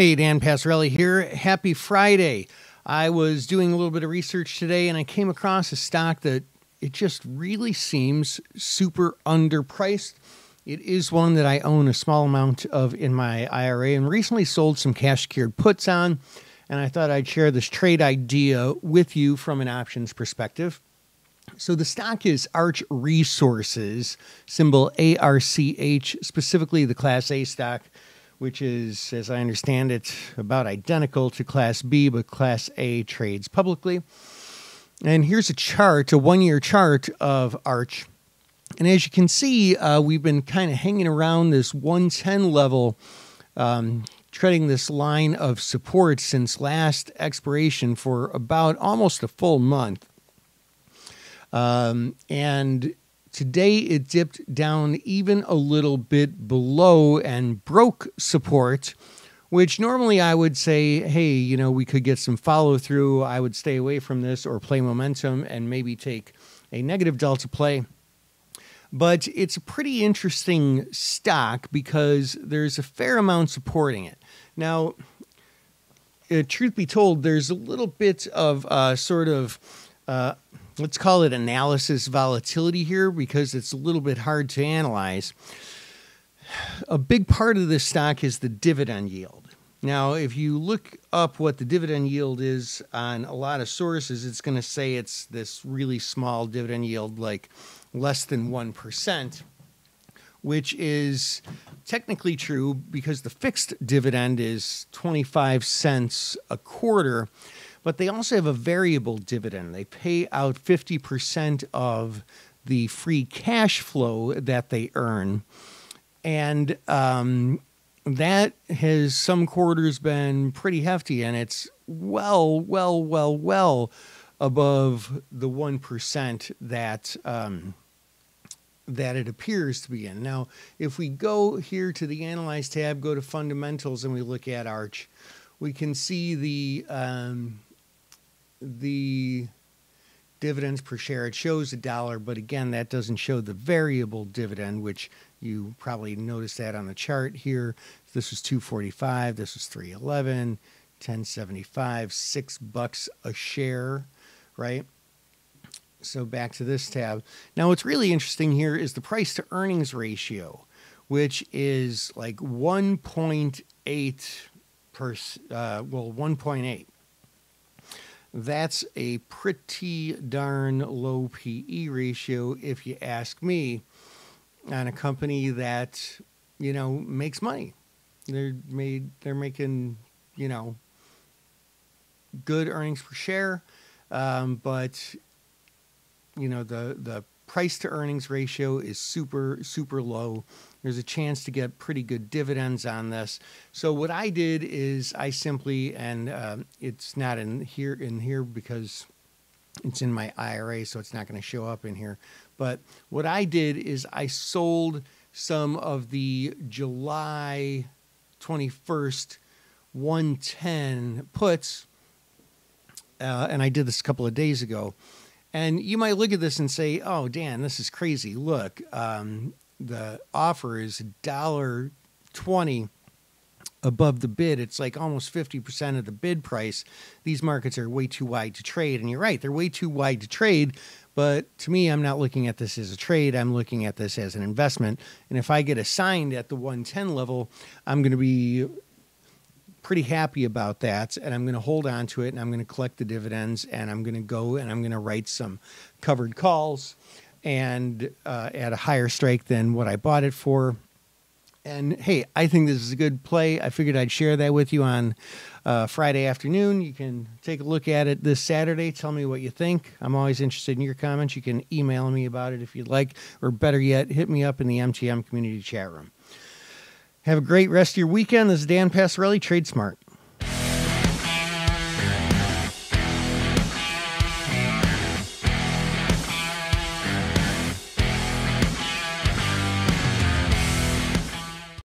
Hey, Dan Passarelli here. Happy Friday. I was doing a little bit of research today and I came across a stock that it just really seems super underpriced. It is one that I own a small amount of in my IRA and recently sold some cash secured puts on. And I thought I'd share this trade idea with you from an options perspective. So the stock is Arch Resources, symbol ARCH, specifically the Class A stock which is, as I understand it, about identical to Class B, but Class A trades publicly. And here's a chart, a one year chart of Arch. And as you can see, uh, we've been kind of hanging around this 110 level, um, treading this line of support since last expiration for about almost a full month. Um, and Today it dipped down even a little bit below and broke support, which normally I would say, hey, you know, we could get some follow through. I would stay away from this or play momentum and maybe take a negative delta play. But it's a pretty interesting stock because there's a fair amount supporting it. Now, uh, truth be told, there's a little bit of uh, sort of uh, let's call it analysis volatility here because it's a little bit hard to analyze. A big part of this stock is the dividend yield. Now, if you look up what the dividend yield is on a lot of sources, it's going to say it's this really small dividend yield, like less than 1%, which is technically true because the fixed dividend is 25 cents a quarter but they also have a variable dividend. They pay out 50% of the free cash flow that they earn. And um, that has some quarters been pretty hefty, and it's well, well, well, well above the 1% that. Um, that it appears to be in. Now, if we go here to the Analyze tab, go to Fundamentals, and we look at Arch, we can see the um, the dividends per share. It shows a dollar, but again, that doesn't show the variable dividend, which you probably noticed that on the chart here. This was 245, this was 311, 1075, six bucks a share, right? So back to this tab. Now, what's really interesting here is the price to earnings ratio, which is like 1.8 per, uh, well, 1.8 that's a pretty darn low PE ratio, if you ask me, on a company that you know makes money. They're made. They're making you know good earnings per share, um, but you know the the price to earnings ratio is super super low there's a chance to get pretty good dividends on this. So what I did is I simply, and uh, it's not in here in here because it's in my IRA, so it's not going to show up in here. But what I did is I sold some of the July 21st 110 puts, uh, and I did this a couple of days ago. And you might look at this and say, "Oh, Dan, this is crazy. Look, um, the offer is dollar twenty above the bid. It's like almost fifty percent of the bid price. These markets are way too wide to trade, and you're right, they're way too wide to trade. But to me, I'm not looking at this as a trade. I'm looking at this as an investment. And if I get assigned at the 110 level, I'm going to be pretty happy about that and I'm going to hold on to it and I'm going to collect the dividends and I'm going to go and I'm going to write some covered calls and uh, at a higher strike than what I bought it for. And hey, I think this is a good play. I figured I'd share that with you on uh, Friday afternoon. You can take a look at it this Saturday. Tell me what you think. I'm always interested in your comments. You can email me about it if you'd like, or better yet, hit me up in the MTM community chat room. Have a great rest of your weekend. This is Dan Passarelli, Trade Smart.